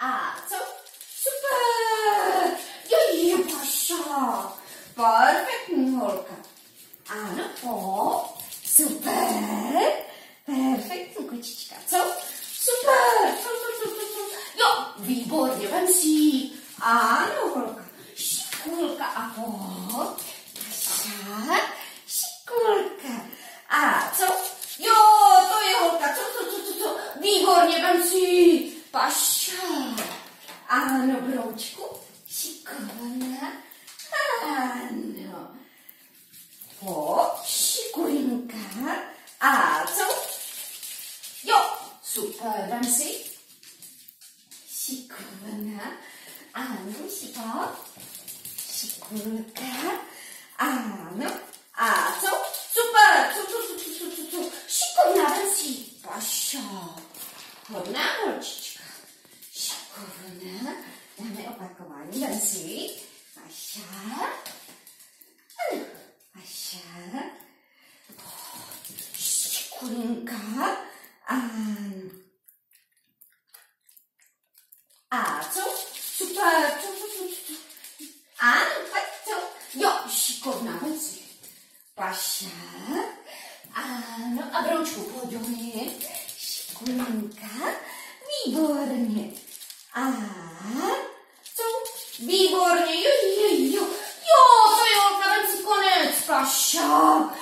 A co? Super! Jo, je, paša. Perfektní holka. Ano, o, super. Perfektní kočička. Co? Super. Jo, výborně, vem si. Ano, holka. Šikulka a pojď. Paša, šikulka. A co? Jo, to je holka. Co, co, co, co, co? Výborně, vem si ji. Paša. Ano, broučku. Šikovná. Ano. Pojď, šikulinka. A co? Jo, super, vem si. Šikovná. Ano, šikovná. Šikulka. Ano. A co? Super, co, co, co, co, co, co, co? Šikovná, vem si. Paša. Hodná holčička. Šikovná. Dáme opakování, vem si. Paša. Ano. Šikulinka. Ano. A co? Super, co, co, co, co? Ano, tak co? Jo, šikovná, si. Paša. Ano, a broučku pojď do mě. Šikulinka. Výborně. A co? Výborně, jo, jo, jo. Jo, to vem si konec, Paša.